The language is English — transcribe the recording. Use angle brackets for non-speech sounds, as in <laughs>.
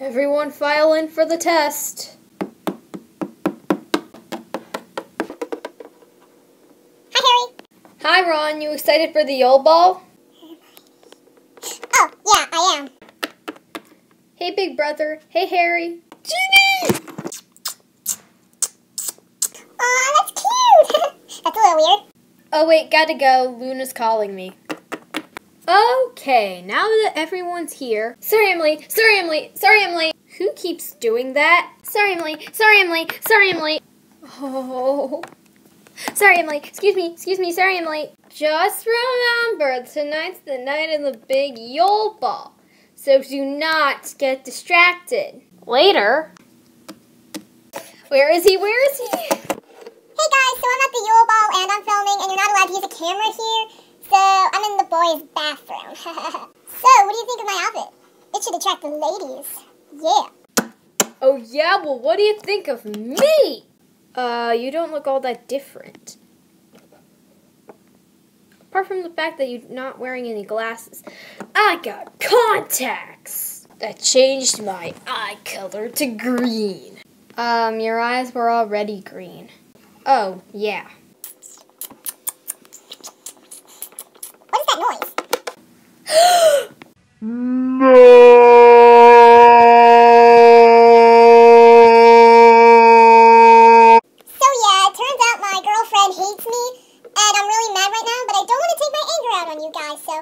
Everyone file in for the test. Hi, Harry. Hi, Ron. You excited for the Yule Ball? Oh, yeah, I am. Hey, big brother. Hey, Harry. Ginny! Aw, that's cute. <laughs> that's a little weird. Oh, wait, gotta go. Luna's calling me. Okay, now that everyone's here. Sorry, Emily. Sorry, Emily. Sorry, Emily. Who keeps doing that? Sorry, Emily. Sorry, Emily. Sorry, Emily. Oh. Sorry, Emily. Excuse me. Excuse me. Sorry, Emily. Just remember, tonight's the night of the big Yule Ball. So do not get distracted. Later. Where is he? Where is he? Hey guys, so I'm at the Yule Ball and I'm filming and you're not allowed to use a camera here. So I'm in the boys' bathroom. <laughs> so what do you think of my outfit? It should attract the ladies. Yeah. Oh yeah, well what do you think of me? Uh, you don't look all that different. Apart from the fact that you're not wearing any glasses. I got contacts! That changed my eye color to green. Um, your eyes were already green. Oh, yeah. that noise. no! So yeah, it turns out my girlfriend hates me, and I'm really mad right now, but I don't want to take my anger out on you guys, so